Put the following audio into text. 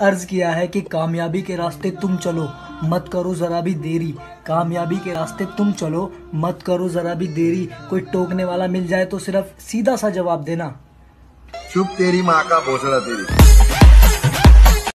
अर्ज़ किया है कि कामयाबी के रास्ते तुम चलो, मत करो जरा भी देरी। कामयाबी के रास्ते तुम चलो, मत करो जरा भी देरी। कोई टोकने वाला मिल जाए तो सिर्फ़ सीधा सा जवाब देना। चुप तेरी माँ का भोसड़ा तेरी।